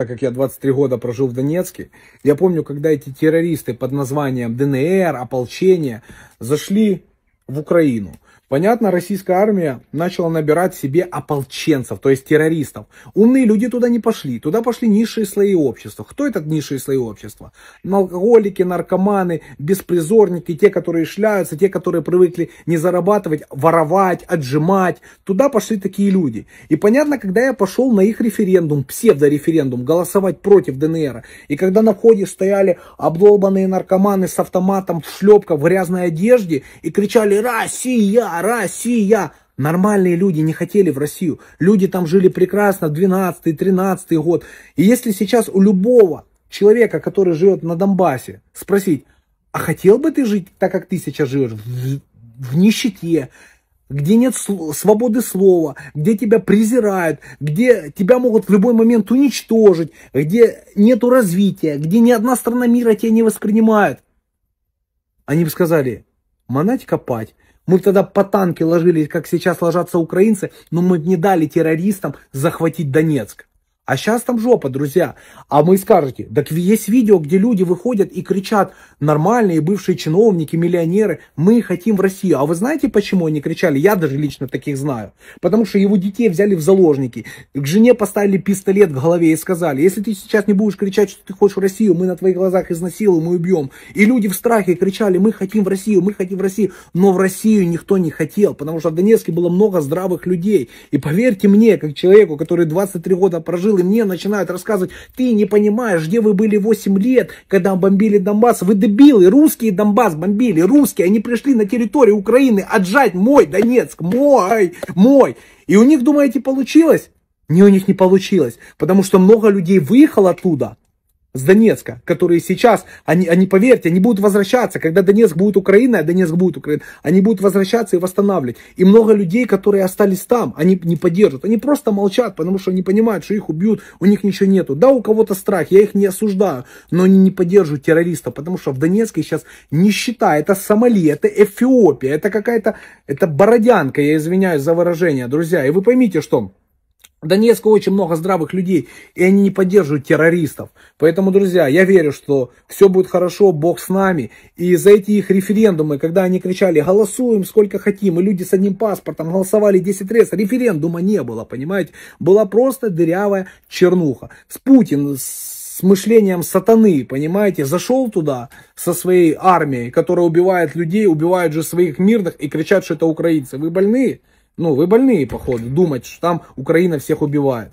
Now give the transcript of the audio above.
так как я 23 года прожил в Донецке, я помню, когда эти террористы под названием ДНР, ополчение, зашли в Украину. Понятно, российская армия начала набирать себе ополченцев, то есть террористов. Умные люди туда не пошли, туда пошли низшие слои общества. Кто этот низшие слои общества? Алкоголики, наркоманы, беспризорники, те, которые шляются, те, которые привыкли не зарабатывать, воровать, отжимать. Туда пошли такие люди. И понятно, когда я пошел на их референдум, псевдореферендум, голосовать против ДНР, и когда на входе стояли обдолбанные наркоманы с автоматом в шлепках, в грязной одежде и кричали «Россия! Россия. Нормальные люди не хотели в Россию. Люди там жили прекрасно, 12-13 год. И если сейчас у любого человека, который живет на Донбассе, спросить, а хотел бы ты жить так, как ты сейчас живешь, в, в нищете, где нет свободы слова, где тебя презирают, где тебя могут в любой момент уничтожить, где нету развития, где ни одна страна мира тебя не воспринимает. Они бы сказали, манать копать, мы тогда по танке ложились, как сейчас ложатся украинцы, но мы не дали террористам захватить Донецк. А сейчас там жопа, друзья. А мы скажете, так есть видео, где люди выходят и кричат, нормальные бывшие чиновники, миллионеры, мы хотим в Россию. А вы знаете, почему они кричали? Я даже лично таких знаю. Потому что его детей взяли в заложники. К жене поставили пистолет в голове и сказали, если ты сейчас не будешь кричать, что ты хочешь в Россию, мы на твоих глазах изнасилуем и убьем. И люди в страхе кричали, мы хотим в Россию, мы хотим в Россию. Но в Россию никто не хотел, потому что в Донецке было много здравых людей. И поверьте мне, как человеку, который 23 года прожил и мне начинают рассказывать, ты не понимаешь, где вы были 8 лет, когда бомбили Донбасс. Вы дебилы, русские Донбасс бомбили, русские, они пришли на территорию Украины отжать мой Донецк, мой, мой. И у них, думаете, получилось? Не, у них не получилось, потому что много людей выехало оттуда, с Донецка, которые сейчас, они, они, поверьте, они будут возвращаться, когда Донецк будет Украиной, а Донецк будет Украиной, они будут возвращаться и восстанавливать. И много людей, которые остались там, они не поддержат, они просто молчат, потому что они понимают, что их убьют, у них ничего нету. Да, у кого-то страх, я их не осуждаю, но они не поддерживают террористов, потому что в Донецке сейчас нищета, это Сомали, это Эфиопия, это какая-то, это бородянка, я извиняюсь за выражение, друзья. И вы поймите, что в Донецке очень много здравых людей, и они не поддерживают террористов. Поэтому, друзья, я верю, что все будет хорошо, Бог с нами. И за эти их референдумы, когда они кричали, голосуем сколько хотим, и люди с одним паспортом голосовали 10 раз, референдума не было, понимаете? Была просто дырявая чернуха. С Путин, с мышлением сатаны, понимаете, зашел туда со своей армией, которая убивает людей, убивает же своих мирных и кричат, что это украинцы. Вы больные? Ну, вы больные, походу, думать, что там Украина всех убивает.